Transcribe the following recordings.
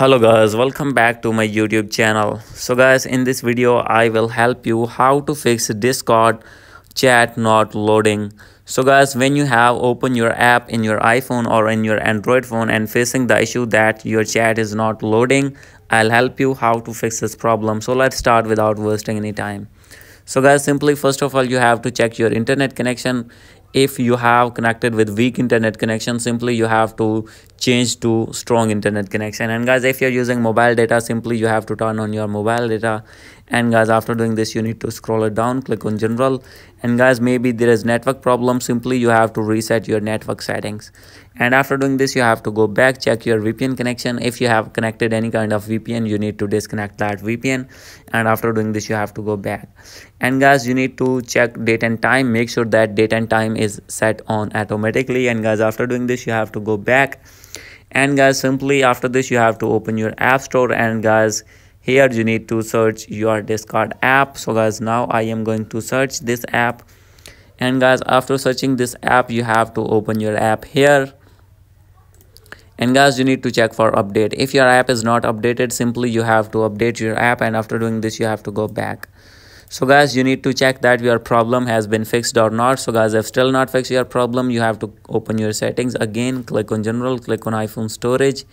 hello guys. Welcome back to my youtube channel. So guys in this video i will help you how to fix discord chat not loading. So guys when you have open your app in your iphone or in your android phone and facing the issue that your chat is not loading i'll help you how to fix this problem. So let's start without wasting any time. So guys simply first of all you have to check your internet connection if you have connected with weak internet connection simply you have to change to strong internet connection. And guys if you're using mobile data simply you have to turn on your mobile data. And guys after doing this you need to scroll it down click on general. And guys maybe there is network problem simply you have to reset your network settings. And after doing this you have to go back check your vpn connection. If you have connected any kind of vpn you need to disconnect that vpn and after doing this you have to go back. And guys you need to check date and time. Make sure that date and time is set on automatically. And guys after doing this you have to go back. And guys simply after this you have to open your app store. And guys here you need to search your discord app. So guys now i am going to search this app. And guys after searching this app you have to open your app here. And guys you need to check for update. If your app is not updated simply you have to update your app. And after doing this you have to go back so guys you need to check that your problem has been fixed or not. So guys if still not fixed your problem you have to open your settings again. Click on general click on iphone storage.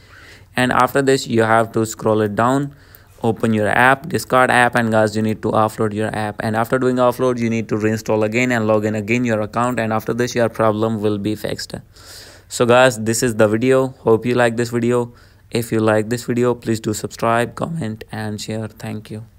And after this you have to scroll it down. Open your app discord app and guys you need to offload your app. And after doing offload you need to reinstall again and log in again your account. And after this your problem will be fixed. So guys this is the video. Hope you like this video. If you like this video please do subscribe comment and share. Thank you